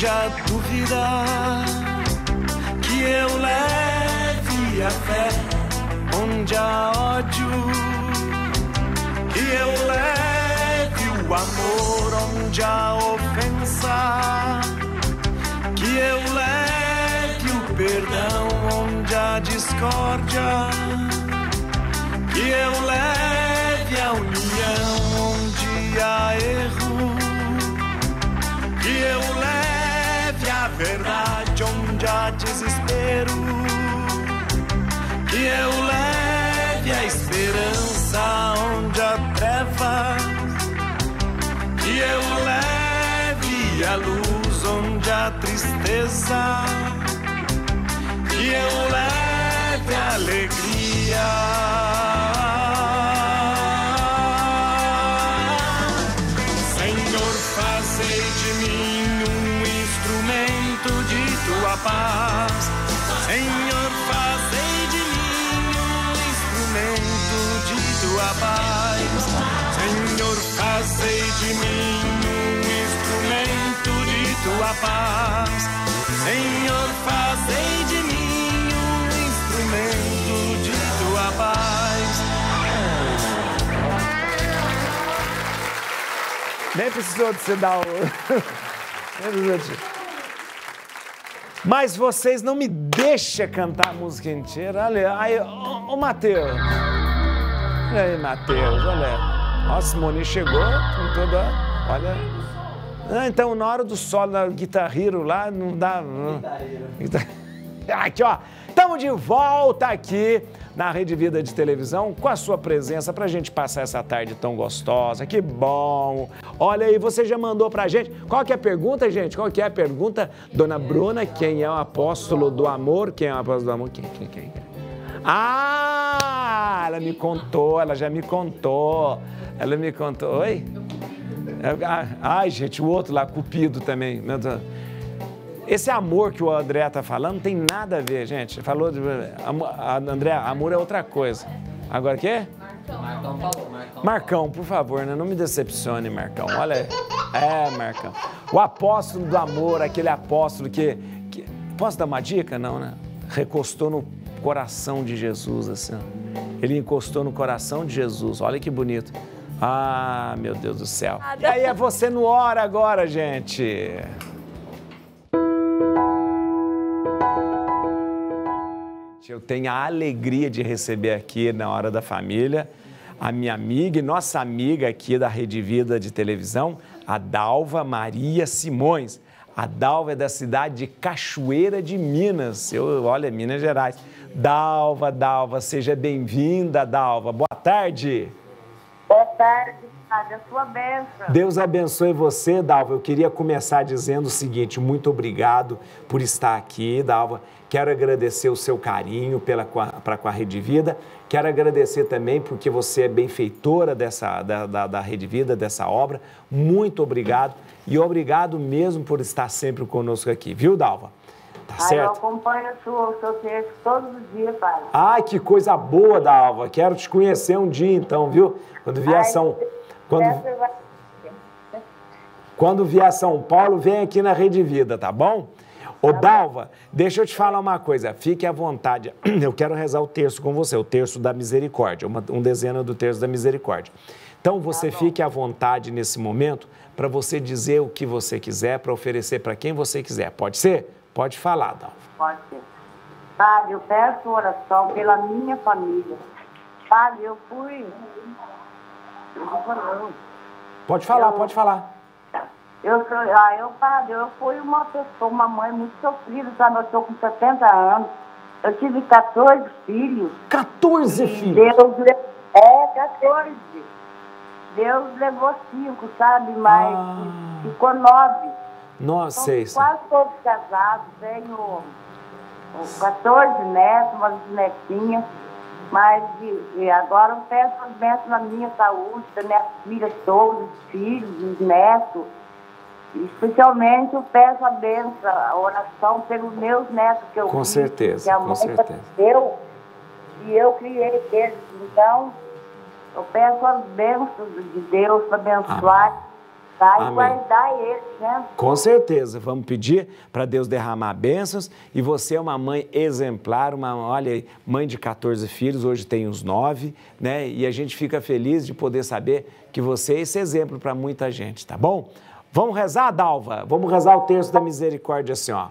onde há dúvida, que eu leve a fé, onde há ódio, que eu leve o amor, onde há ofensa, que eu leve o perdão, onde há discórdia, que eu leve a união, onde há erro verdade onde há desespero, que eu leve a esperança onde há trevas, que eu leve a luz onde há tristeza, que eu leve a alegria. Paz. Senhor, fazei de mim um instrumento de tua paz. Senhor, fazei de mim um instrumento de tua paz. Nem precisou de o. Nem precisou de- Mas vocês não me deixam cantar a música inteira. Olha, aí, ô, ô Matheus. Olha aí, Matheus, olha. Ó, Simone chegou com toda. Olha. Ah, então, na hora do solo da Guitar Hero lá, não dá. Guitar Aqui, ó. Estamos de volta aqui na Rede Vida de Televisão com a sua presença pra gente passar essa tarde tão gostosa. Que bom! Olha aí, você já mandou pra gente. Qual que é a pergunta, gente? Qual que é a pergunta? Dona Bruna, quem é o apóstolo do amor? Quem é o apóstolo do amor? Quem, quem, quem? quem? Ah, ela me contou, ela já me contou. Ela me contou. Oi? Ah, Ai, gente, o outro lá, Cupido também. Meu Deus. Esse amor que o André tá falando tem nada a ver, gente. Falou de. André, amor é outra coisa. Agora o quê? Marcão falou, Marcão. Marcão, por favor, né? não me decepcione, Marcão. Olha aí. É, Marcão. O apóstolo do amor, aquele apóstolo que, que. Posso dar uma dica? Não, né? Recostou no coração de Jesus, assim. Ele encostou no coração de Jesus. Olha que bonito. Ah, meu Deus do céu. E aí é você no hora agora, gente. Eu tenho a alegria de receber aqui na Hora da Família a minha amiga e nossa amiga aqui da Rede Vida de televisão, a Dalva Maria Simões. A Dalva é da cidade de Cachoeira de Minas. Eu, olha, Minas Gerais. Dalva, Dalva, seja bem-vinda, Dalva. Boa tarde. Boa tarde, Padre. Sua bênção. Deus abençoe você, Dalva. Eu queria começar dizendo o seguinte: muito obrigado por estar aqui, Dalva. Quero agradecer o seu carinho pela, para com a Rede Vida. Quero agradecer também porque você é benfeitora dessa, da, da, da Rede Vida, dessa obra. Muito obrigado. E obrigado mesmo por estar sempre conosco aqui, viu, Dalva? Tá eu certo? acompanho o seu, o seu texto todos os dias, Padre. Ai, que coisa boa, Dalva. Quero te conhecer um dia, então, viu? Quando vier Ai, São. Quando, vai- Quando vier a São Paulo, vem aqui na Rede Vida, tá bom? Ô, Dalva, deixa eu te falar uma coisa, fique à vontade. Eu quero rezar o terço com você, o terço da misericórdia, uma, um dezena do terço da misericórdia. Então, você fique à vontade nesse momento para você dizer o que você quiser, para oferecer para quem você quiser. Pode ser? Pode falar, Dalva. Pode ser. Padre, eu peço oração pela minha família. Padre, eu fui. Eu vou falando. Pode falar, Eu- pode falar. Eu sou, ah, eu, padre, eu fui uma pessoa, uma mãe muito sofrida, sabe? Eu estou com 70 anos. Eu tive 14 filhos. 14 E filhos. Deus le... É, 14. Deus levou cinco, sabe? Mas Ah. ficou nove. Nossa, São sei, sei. quase todos casados. Tenho o 14 netos, umas netinhas. Mas e, e agora eu peço as bênçãos na minha saúde, das minhas filhas todas, os filhos, os netos. Especialmente eu peço a bênção, a oração pelos meus netos que eu Com fiz, certeza, que a com mãe certeza. deu e eu criei eles. Então, eu peço as bênçãos de Deus para abençoar Vai Amém. guardar ele, né? Com certeza, vamos pedir para Deus derramar bênçãos e você é uma mãe exemplar, uma, olha, mãe de 14 filhos, hoje tem uns 9, né? E a gente fica feliz de poder saber que você é esse exemplo para muita gente, tá bom? Vamos rezar, Dalva? Vamos rezar o terço da misericórdia assim, ó.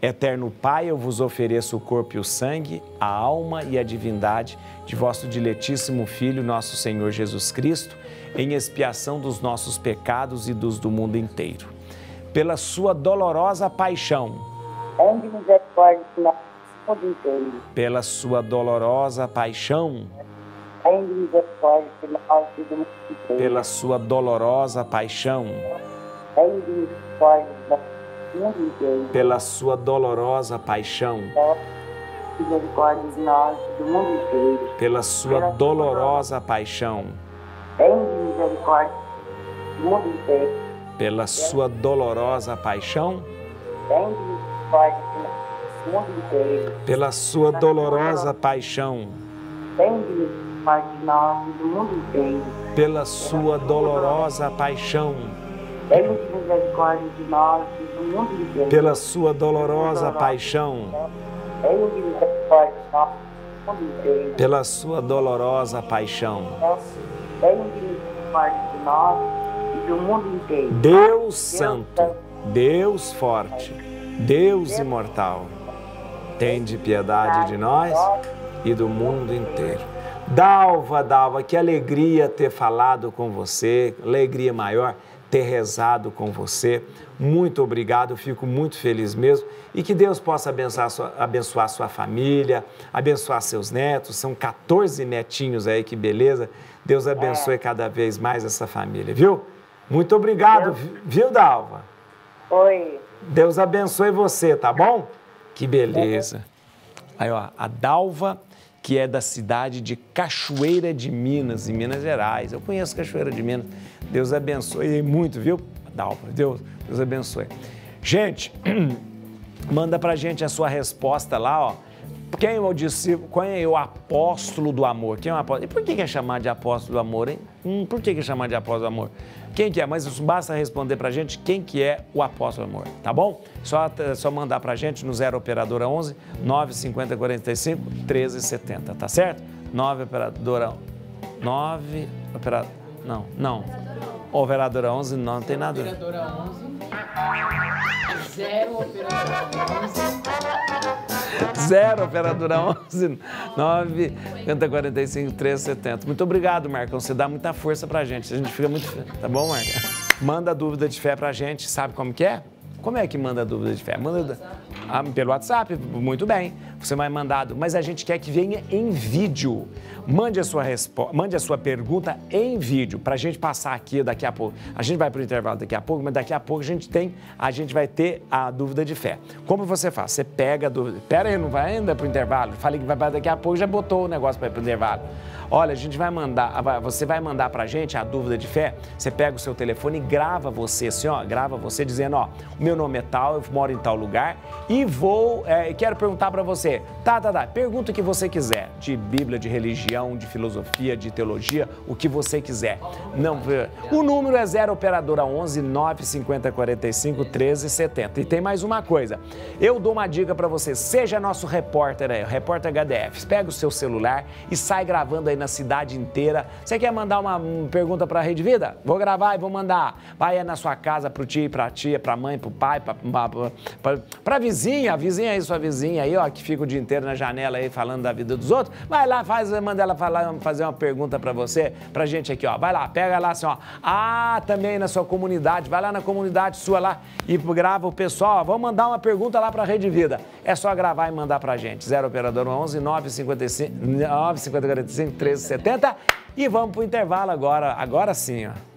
Eterno Pai, eu vos ofereço o corpo e o sangue, a alma e a divindade de vosso diletíssimo Filho, nosso Senhor Jesus Cristo, em expiação dos nossos pecados e dos do mundo inteiro. Pela sua dolorosa paixão, Tem de misericórdia do nosso mundo inteiro. pela sua dolorosa paixão, Tem de misericórdia do nosso e do mundo inteiro. pela sua dolorosa paixão, Tem de misericórdia do mundo inteiro. pela sua dolorosa paixão, Misericórdia de nós do mundo inteiro. pela sua dolorosa paixão, Tem de misericórdia do mundo inteiro. pela sua dolorosa paixão, Tem misericórdia do mundo inteiro. pela sua dolorosa paixão, Tem misericórdia de nós do mundo inteiro. pela sua dolorosa paixão, Tem misericórdia de nós do mundo inteiro. pela sua dolorosa paixão, Tem misericórdia de nós do mundo inteiro. pela sua dolorosa paixão. Tem de nós e do mundo inteiro. Deus Santo, Deus forte, Deus imortal, tende piedade de nós e do mundo inteiro. Dalva, Dalva, que alegria ter falado com você, alegria maior ter rezado com você. Muito obrigado, fico muito feliz mesmo. E que Deus possa abençoar sua, abençoar sua família, abençoar seus netos. São 14 netinhos aí, que beleza. Deus abençoe cada vez mais essa família, viu? Muito obrigado, viu, Dalva? Oi. Deus abençoe você, tá bom? Que beleza. Aí, ó, a Dalva, que é da cidade de Cachoeira de Minas, em Minas Gerais. Eu conheço Cachoeira de Minas. Deus abençoe muito, viu, Dalva? Deus, Deus abençoe. Gente, manda pra gente a sua resposta lá, ó. Quem é o discípulo, quem é o apóstolo do amor? Quem é o apóstolo? E por que é chamado de apóstolo do amor, hein? Hum, por que é chamado de apóstolo do amor? Quem que é? Mas basta responder pra gente quem que é o apóstolo amor, tá bom? Só, só mandar pra gente no 0 operadora 11 950 45 13 70, tá certo? 9 operadora 9 operadora não, não. Operadora 11 não, não tem nada. Operadora 11. Zero operadora 11. Zero, operadora 11 9 50 45 13 70. Muito obrigado, Marcão. Você dá muita força pra gente. A gente fica muito. Tá bom, Marcão? Manda dúvida de fé pra gente. Sabe como que é? Como é que manda dúvida de fé? Manda ah, pelo WhatsApp, muito bem. Você vai mandado, mas a gente quer que venha em vídeo. Mande a sua resposta, mande a sua pergunta em vídeo para a gente passar aqui daqui a pouco. A gente vai para o intervalo daqui a pouco, mas daqui a pouco a gente tem, a gente vai ter a dúvida de fé. Como você faz? Você pega a dúvida. Pera aí, não vai ainda para o intervalo? Falei que vai para daqui a pouco, já botou o negócio para ir para o intervalo. Olha, a gente vai mandar, você vai mandar para a gente a dúvida de fé. Você pega o seu telefone e grava você, assim, ó, grava você dizendo, ó, o meu nome é tal, eu moro em tal lugar e vou, é, quero perguntar para você. Tá, tá, tá. Pergunta o que você quiser, de Bíblia, de religião, de filosofia, de teologia, o que você quiser. Não, o número é 0 operadora 11 950 45 13 70. E tem mais uma coisa. Eu dou uma dica para você, seja nosso repórter aí, repórter HDF. Pega o seu celular e sai gravando aí na cidade inteira. Você quer mandar uma pergunta para a Rede Vida? Vou gravar e vou mandar. Vai aí na sua casa pro tio, pra tia, pra mãe, pro pai, pra, pra vizinha, a vizinha aí, sua vizinha aí, ó, que fica o dia inteiro na janela aí falando da vida dos outros. Vai lá, faz, manda ela falar, fazer uma pergunta para você, pra gente aqui, ó. Vai lá, pega lá assim, ó. Ah, também na sua comunidade, vai lá na comunidade sua lá e grava o pessoal. Vamos mandar uma pergunta lá pra Rede Vida. É só gravar e mandar pra gente. 0 operador 11 955 950 45 1370 e vamos pro intervalo agora. Agora sim, ó.